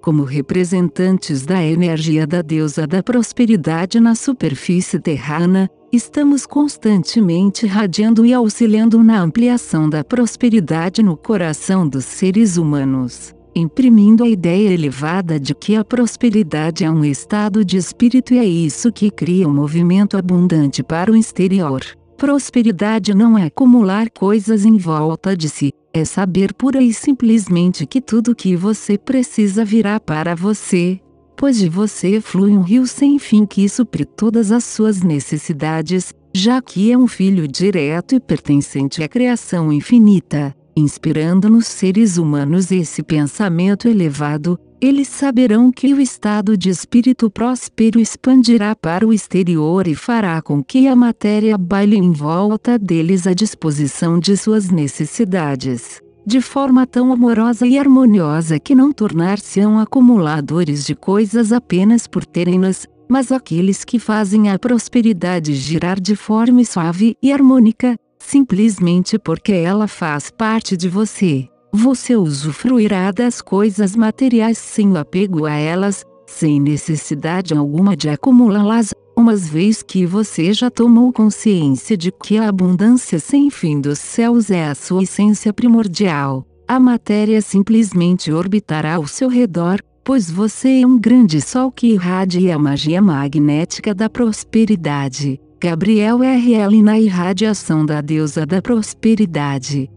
como representantes da energia da deusa da prosperidade na superfície terrana, estamos constantemente radiando e auxiliando na ampliação da prosperidade no coração dos seres humanos, imprimindo a ideia elevada de que a prosperidade é um estado de espírito e é isso que cria um movimento abundante para o exterior. Prosperidade não é acumular coisas em volta de si, é saber pura e simplesmente que tudo que você precisa virá para você, pois de você flui um rio sem fim que supre todas as suas necessidades, já que é um filho direto e pertencente à criação infinita, inspirando nos seres humanos esse pensamento elevado, eles saberão que o estado de espírito próspero expandirá para o exterior e fará com que a matéria baile em volta deles à disposição de suas necessidades, de forma tão amorosa e harmoniosa que não tornar-se-ão acumuladores de coisas apenas por terem-nas, mas aqueles que fazem a prosperidade girar de forma suave e harmônica, simplesmente porque ela faz parte de você. Você usufruirá das coisas materiais sem apego a elas, sem necessidade alguma de acumulá-las, uma vez que você já tomou consciência de que a abundância sem fim dos céus é a sua essência primordial. A matéria simplesmente orbitará ao seu redor, pois você é um grande sol que irradia a magia magnética da prosperidade. Gabriel RL na irradiação da deusa da prosperidade.